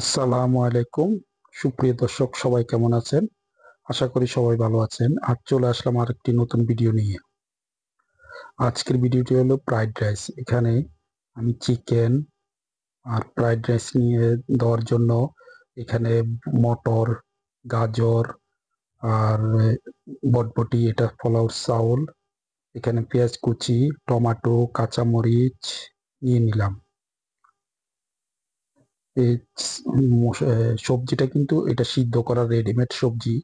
আসসালামু আলাইকুম। সুপ্রিয় দর্শক, সবাই কেমন আছেন? আশা করি সবাই ভালো আছেন। আর চলে আসলাম আর একটি নতুন ভিডিও নিয়ে। আজকের ভিডিওটি হলো ফ্রাইড রাইস। এখানে আমি চিকেন আর ফ্রাইড রাইস নিয়ে দেওয়ার জন্য এখানে মটর, গাজর আর বটবটি, এটা পোলাওর চাউল, এখানে পেঁয়াজ কুচি, টমাটো, কাঁচামরিচ নিয়ে নিলাম। সবজিটা কিন্তু এটা সিদ্ধ করা রেডিমেড সবজি।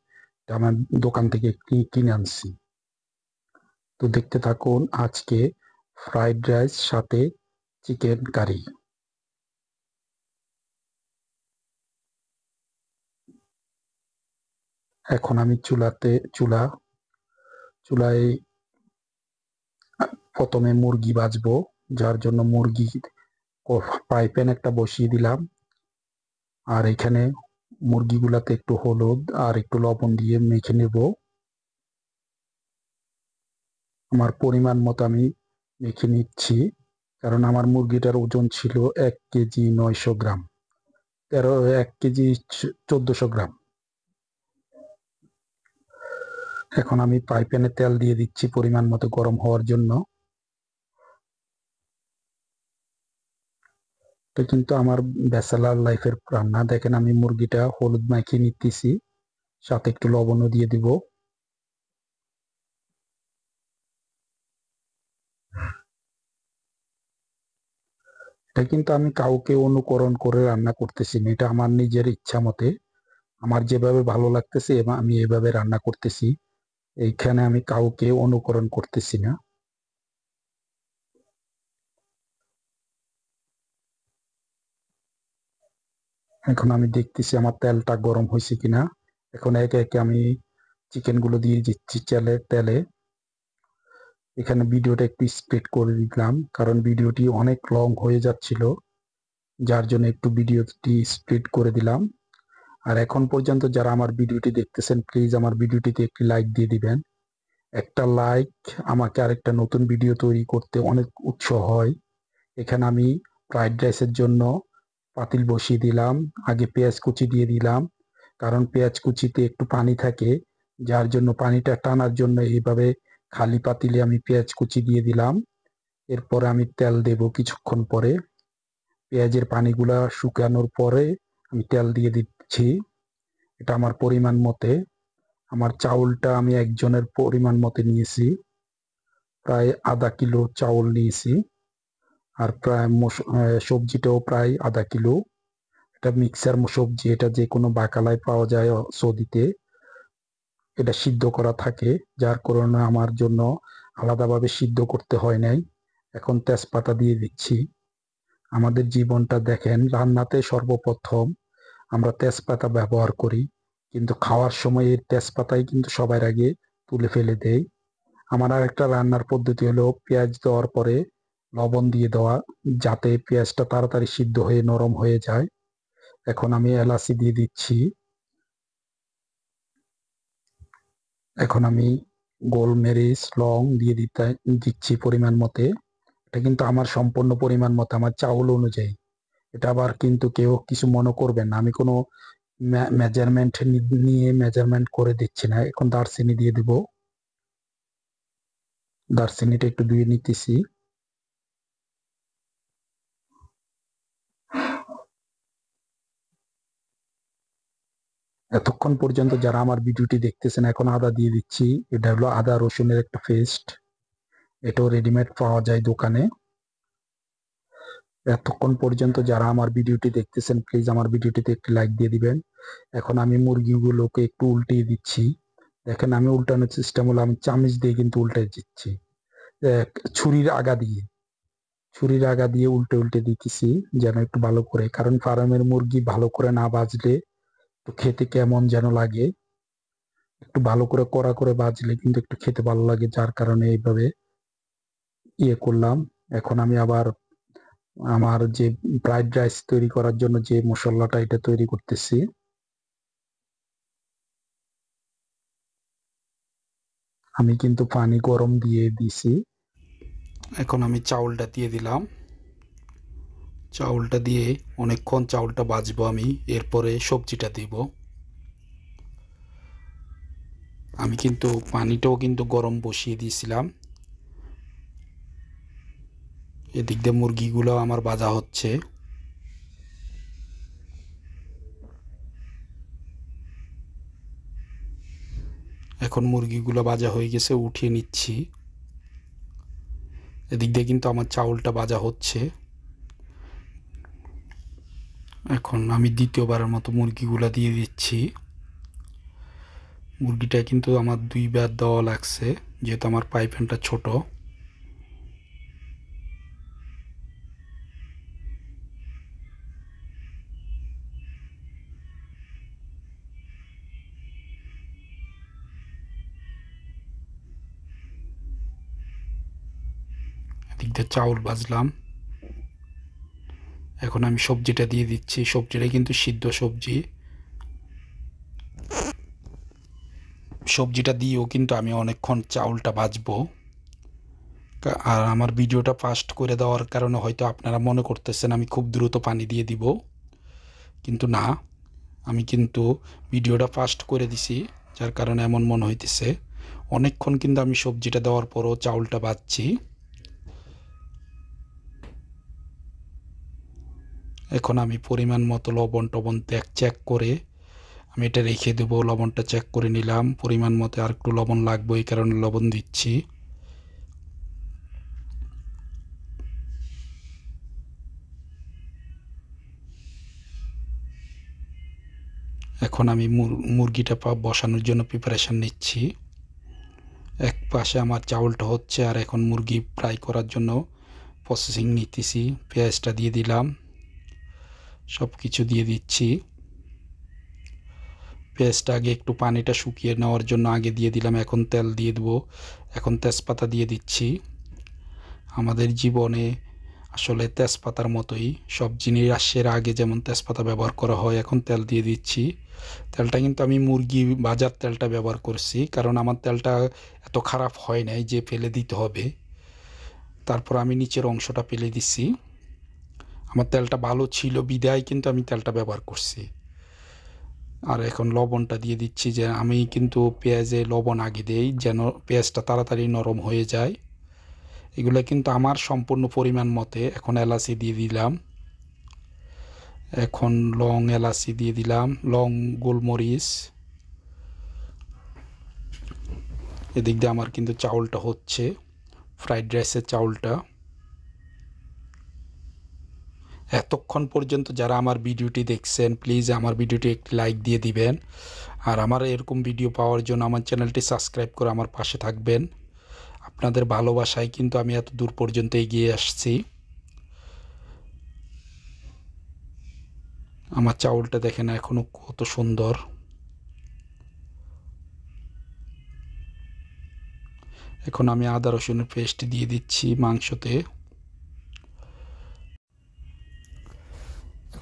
আমার দোকান থেকে কিনে আনছি। তো দেখতে থাকুন আজকে ফ্রাইড রাইস সাথে চিকেন কারি এখন আমি চুলাতে, চুলা, চুলায় প্রথমে মুরগি ভাজবো, যার জন্য মুরগি ফ্রাই প্যান একটা বসিয়ে দিলাম। আর এখানে মুরগিগুলাতে একটু হলুদ আর একটু লবণ দিয়ে মেখে নেব। আমার পরিমাণ মতো আমি মেখে নিচ্ছি, কারণ আমার মুরগিটার ওজন ছিল এক কেজি নয়শো গ্রাম, তেরো, এক কেজি চোদ্দশো গ্রাম। এখন আমি ফ্রাই প্যানে তেল দিয়ে দিচ্ছি পরিমাণ মতো গরম হওয়ার জন্য। এটা কিন্তু আমার ব্যাচেলার লাইফের রান্না, দেখেন আমি মুরগিটা হলুদ মাখিয়ে নিতেছি, সাথে একটু লবণও দিয়ে দিব। এটা কিন্তু আমি কাউকে অনুকরণ করে রান্না করতেছি না, এটা আমার নিজের ইচ্ছা মতে। আমার যেভাবে ভালো লাগতেছে আমি এভাবে রান্না করতেছি, এইখানে আমি কাউকে অনুকরণ করতেছি না। এখন আমি দেখতেছি আমার তেলটা গরম হয়েছে কিনা। এখন একে একে আমি চিকেনগুলো দিয়ে দিচ্ছি তেলে তেলে। এখানে ভিডিওটা একটু স্প্লিট করে দিলাম, কারণ ভিডিওটি অনেক লং হয়ে যাচ্ছিল, যার জন্য একটু ভিডিওটি স্প্লিট করে দিলাম। আর এখন পর্যন্ত যারা আমার ভিডিওটি দেখতেছেন প্লিজ আমার ভিডিওটিতে একটি লাইক দিয়ে দিবেন। একটা লাইক আমাকে আরেকটা নতুন ভিডিও তৈরি করতে অনেক উৎসাহ হয়। এখানে আমি ফ্রাইড রাইসের জন্য পাতিল বসিয়ে দিলাম, আগে পেঁয়াজ কুচি দিয়ে দিলাম, কারণ পেঁয়াজ কুচিতে একটু পানি থাকে, যার জন্য পানিটা টানার জন্য এইভাবে খালি পাতিলে আমি পেঁয়াজ কুচি দিয়ে দিলাম। এরপর আমি তেল দেব কিছুক্ষণ পরে। পেঁয়াজের পানিগুলা শুকানোর পরে আমি তেল দিয়ে দিচ্ছি। এটা আমার পরিমাণ মতে। আমার চাউলটা আমি একজনের পরিমাণ মতে নিয়েছি। প্রায় আধা কিলো চাউল নিয়েছি। আর প্রায় সবজিটাও প্রায় আধা কিলো। এটা মিক্সার সবজি, এটা যে কোনো বাকালায় পাওয়া যায় সৌদিতে। এটা সিদ্ধ করা থাকে, যার কারণে আমার জন্য আলাদাভাবে সিদ্ধ করতে হয় নাই। এখন তেজপাতা দিয়ে দিচ্ছি। আমাদের জীবনটা দেখেন, রান্নাতে সর্বপ্রথম আমরা তেজপাতা ব্যবহার করি। কিন্তু খাওয়ার সময় এই তেজপাতাই কিন্তু সবার আগে তুলে ফেলে দেয় আমার আর একটা রান্নার পদ্ধতি হলো পেঁয়াজ দেওয়ার পরে লবণ দিয়ে দেওয়া, যাতে পেঁয়াজটা তাড়াতাড়ি সিদ্ধ হয়ে নরম হয়ে যায়। এখন আমি এলাচি দিয়ে দিচ্ছি। এখন আমি গোলমরিচ, লং দিয়ে দিতে, দিচ্ছি পরিমাণ মতে। এটা কিন্তু আমার সম্পূর্ণ পরিমাণ মতো, আমার চাউল অনুযায়ী। এটা আবার কিন্তু কেউ কিছু মনে করবেন না। আমি কোনো মেজারমেন্ট নিয়ে মেজারমেন্ট করে দিচ্ছি না। এখন দারচিনি দিয়ে দিব। দারচিনিটা একটু ধুয়ে নিতেছি। এতক্ষণ পর্যন্ত যারা আমার ভিডিওটি দেখতেছেন, এখন আদা দিয়ে দিচ্ছি। এটা হলো আদা রসুনের একটা পেস্ট এটাও রেডিমেড পাওয়া যায় দোকানে। এতক্ষণ পর্যন্ত যারা আমার ভিডিওটি দেখতেছেন প্লিজ আমার ভিডিওটিতে একটি লাইক দিয়ে দিবেন। এখন আমি মুরগিগুলোকে একটু উল্টিয়ে দিচ্ছি। দেখেন, আমি উল্টানোর চেষ্টা হলো, আমি চামিচ দিয়ে কিন্তু উল্টে দিচ্ছি। ছুরির আগা দিয়ে। ছুরির আগা দিয়ে উল্টে উল্টে দিতেছি, যেন একটু ভালো করে। কারণ ফার্মের মুরগি ভালো করে না বাজলে একটু খেতে কেমন যেন লাগে। একটু ভালো করে কড়া করে বাজলে কিন্তু একটু খেতে ভালো লাগে, যার কারণে এইভাবে ইয়ে করলাম। এখন আমি আবার আমার যে ফ্রাইড রাইস তৈরি করার জন্য যে মশলাটা এটা তৈরি করতেছি। আমি কিন্তু পানি গরম দিয়ে দিছি। এখন আমি চাউলটা দিয়ে দিলাম। চাউলটা দিয়ে অনেকক্ষণ চাউলটা বাজবো আমি, এরপরে সবজিটা দিব। আমি কিন্তু পানিটাও কিন্তু গরম বসিয়ে দিয়েছিলাম। এদিক দিয়ে মুরগিগুলো আমার বাজা হচ্ছে। এখন মুরগিগুলো বাজা হয়ে গেছে, উঠিয়ে নিচ্ছি। এদিক দিয়ে কিন্তু আমার চাউলটা বাজা হচ্ছে। এখন আমি দ্বিতীয়বারের মতো মুরগিগুলো দিয়ে দিচ্ছি। মুরগিটা কিন্তু আমার দুইবার দেওয়া লাগছে, যেহেতু আমার পাইপেনটা ছোট। এদিক দিয়ে চাউল বাজলাম এখন আমি সবজিটা দিয়ে দিচ্ছি। সবজিটা কিন্তু সিদ্ধ সবজি। সবজিটা দিয়েও কিন্তু আমি অনেকক্ষণ চাউলটা বাজবো আর আমার ভিডিওটা ফাস্ট করে দেওয়ার কারণে হয়তো আপনারা মনে করতেছেন আমি খুব দ্রুত পানি দিয়ে দিব। কিন্তু না, আমি কিন্তু ভিডিওটা ফাস্ট করে দিছি, যার কারণে এমন মনে হইতেছে। অনেকক্ষণ কিন্তু আমি সবজিটা দেওয়ার পরও চাউলটা বাজছি এখন আমি পরিমাণ মতো লবণ টবণ ত্যাগ চেক করে আমি এটা রেখে দেবো, লবণটা চেক করে নিলাম। পরিমাণ মতো আর একটু লবণ লাগবে, এই কারণে লবণ দিচ্ছি। এখন আমি মুরগিটা বসানোর জন্য প্রিপারেশান নিচ্ছি। এক পাশে আমার চাউলটা হচ্ছে, আর এখন মুরগি ফ্রাই করার জন্য প্রসেসিং নিতেছি। পেঁয়াজটা দিয়ে দিলাম। সব কিছু দিয়ে দিচ্ছি। পেঁয়াজটা আগে একটু পানিটা শুকিয়ে নেওয়ার জন্য আগে দিয়ে দিলাম, এখন তেল দিয়ে দেবো। এখন তেজপাতা দিয়ে দিচ্ছি। আমাদের জীবনে আসলে তেজপাতার মতোই সব জিনিস আসের আগে যেমন তেজপাতা ব্যবহার করা হয়, এখন তেল দিয়ে দিচ্ছি। তেলটা কিন্তু আমি মুরগি বাজার তেলটা ব্যবহার করছি, কারণ আমার তেলটা এত খারাপ হয় নাই যে ফেলে দিতে হবে। তারপর আমি নিচের অংশটা ফেলে দিচ্ছি আমার তেলটা ভালো ছিল, বিদায়, কিন্তু আমি তেলটা ব্যবহার করছি। আর এখন লবণটা দিয়ে দিচ্ছি যে, আমি কিন্তু পেঁয়াজে লবণ আগে দেই, যেন পেঁয়াজটা তাড়াতাড়ি নরম হয়ে যায়। এগুলো কিন্তু আমার সম্পূর্ণ পরিমাণ মতে এখন এলাচি দিয়ে দিলাম। এখন লং এলাচি দিয়ে দিলাম, লং গোলমরিচ। এদিক দিয়ে আমার কিন্তু চাউলটা হচ্ছে, ফ্রাইড রাইসের চাউলটা। এতক্ষণ পর্যন্ত যারা আমার ভিডিওটি দেখছেন প্লিজ আমার ভিডিওটি একটি লাইক দিয়ে দিবেন। আর আমার এরকম ভিডিও পাওয়ার জন্য আমার চ্যানেলটি সাবস্ক্রাইব করে আমার পাশে থাকবেন। আপনাদের ভালোবাসায় কিন্তু আমি এত দূর পর্যন্ত এগিয়ে আসছি। আমার চাউলটা দেখেন এখনও কত সুন্দর। এখন আমি আদা রসুনের পেস্ট দিয়ে দিচ্ছি মাংসতে।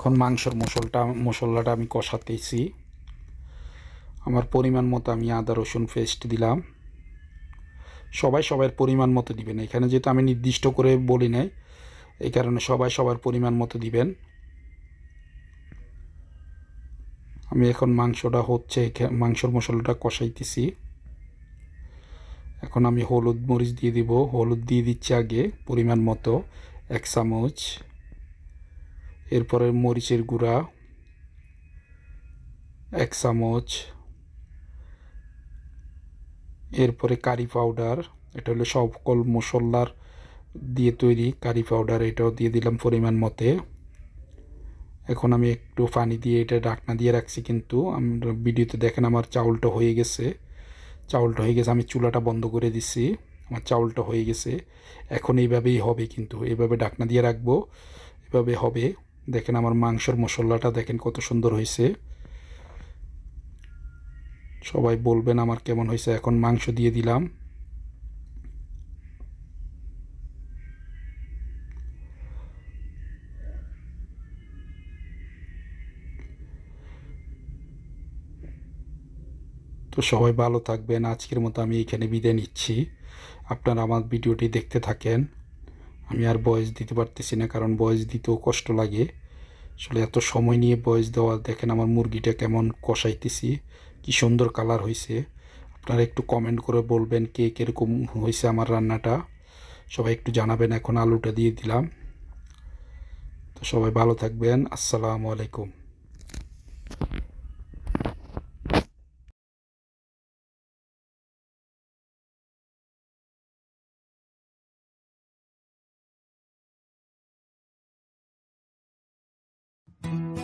এখন মাংসর মশলটা, মশলাটা আমি কষাতেছি। আমার পরিমাণ মতো আমি আদা, রসুন পেস্ট দিলাম। সবাই সবার পরিমাণ মতো দিবেন। এখানে যেহেতু আমি নির্দিষ্ট করে বলি নাই, এই কারণে সবাই সবার পরিমাণ মতো দিবেন। আমি এখন মাংসটা হচ্ছে, মাংসর মশলাটা কষাইতেছি। এখন আমি হলুদ মরিচ দিয়ে দিব। হলুদ দিয়ে দিচ্ছি আগে পরিমাণ মতো, এক চামচ। এরপরে মরিচের গুঁড়া, এক চামচ। এরপরে কারি পাউডার, এটা হলো সকল মশলার দিয়ে তৈরি কারি পাউডার, এটাও দিয়ে দিলাম পরিমাণ মতে। এখন আমি একটু পানি দিয়ে এটা ডাকনা দিয়ে রাখছি কিন্তু আমরা ভিডিওতে দেখেন আমার চাউলটা হয়ে গেছে। চাউলটা হয়ে গেছে, আমি চুলাটা বন্ধ করে দিছি, আমার চাউলটা হয়ে গেছে। এখন এইভাবেই হবে কিন্তু, এইভাবে ডাকনা দিয়ে রাখব এভাবে হবে। দেখেন আমার মাংসর মশলাটা দেখেন কত সুন্দর হয়েছে। সবাই বলবেন আমার কেমন হয়েছে, এখন মাংস দিয়ে দিলাম। তো সবাই ভালো থাকবেন, আজকের মতো আমি এখানে বিদায় নিচ্ছি। আপনারা আমার ভিডিওটি দেখতে থাকেন। আমি আর বয়স দিতে পারতেছি না, কারণ বয়স দিতেও কষ্ট লাগে। আসলে এত সময় নিয়ে বয়স দেওয়া, দেখেন আমার মুরগিটা কেমন কষাইতেছি, কি সুন্দর কালার হয়েছে আপনারা একটু কমেন্ট করে বলবেন কে কীরকম হয়েছে আমার রান্নাটা। সবাই একটু জানাবেন, এখন আলুটা দিয়ে দিলাম। তো সবাই ভালো থাকবেন, আসসালামু আলাইকুম। thank you